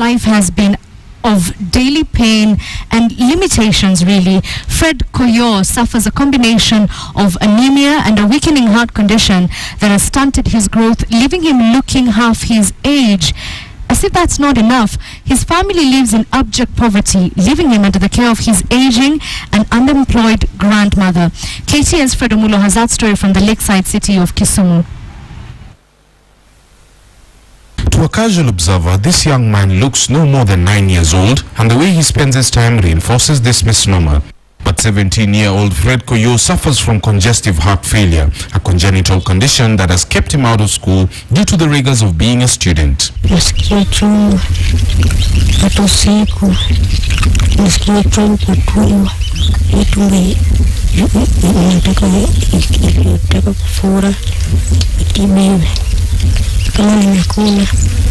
life has been of daily pain and limitations really. Fred Koyo suffers a combination of anemia and a weakening heart condition that has stunted his growth, leaving him looking half his age. As if that's not enough, his family lives in abject poverty, leaving him under the care of his aging and unemployed grandmother. KTN's Fred Omullo has that story from the lakeside city of Kisumu. To a casual observer, this young man looks no more than nine years old, and the way he spends his time reinforces this misnomer. But 17-year-old Fred Koyo suffers from congestive heart failure, a congenital condition that has kept him out of school due to the rigors of being a student.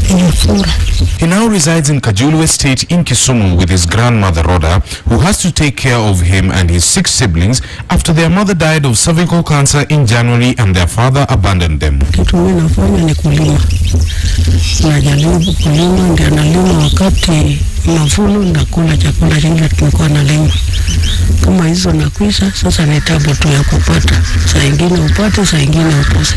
He now resides in Kajulu Estate in Kisumu with his grandmother Rhoda, who has to take care of him and his six siblings after their mother died of cervical cancer in January and their father abandoned them. Ni kulima, najaribu kulima, wakati mavuno nalima. Kama hizo nakwisha, sasa ni tabu tu ya kupata, saa ingine upate, saa ingine ukose.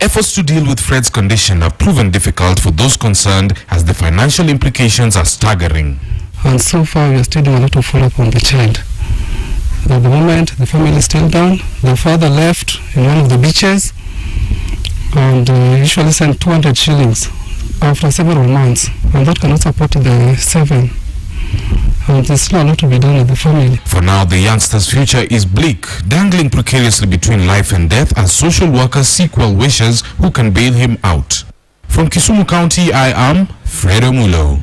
Efforts to deal with Fred's condition have proven difficult for those concerned as the financial implications are staggering. and so far we are still doing a lot of follow-up on the child. At the moment, the family is still down. The father left in one of the beaches and uh, usually sent 200 shillings after several months, and that cannot support the seven. And there's still a lot to be done with the family. For now, the youngster's future is bleak, dangling precariously between life and death as social workers seek well wishers who can bail him out. From Kisumu County, I am Fredo Mulo.